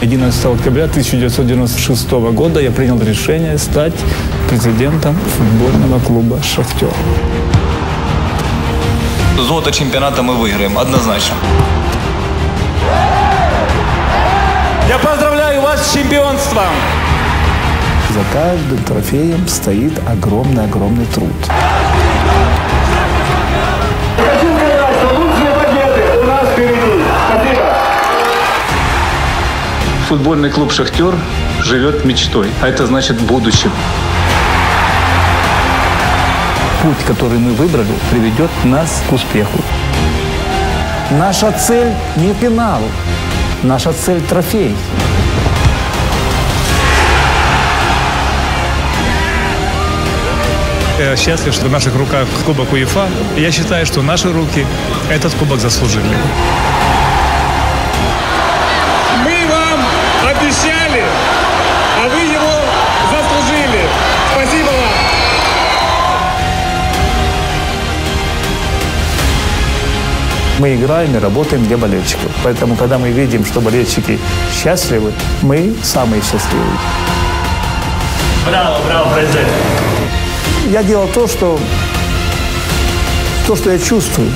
11 октября 1996 года я принял решение стать президентом футбольного клуба «Шахтер». Золото чемпионата мы выиграем, однозначно. Я поздравляю вас с чемпионством! За каждым трофеем стоит огромный-огромный труд. Футбольный клуб «Шахтер» живет мечтой, а это значит будущим. Путь, который мы выбрали, приведет нас к успеху. Наша цель не финал, наша цель – трофей. Я счастлив, что в наших руках Кубок УЕФА. Я считаю, что наши руки этот кубок заслужили. Мы играем и работаем для болельщиков. Поэтому, когда мы видим, что болельщики счастливы, мы самые счастливые. Браво, браво, президент. Я делал то, что, то, что я чувствую.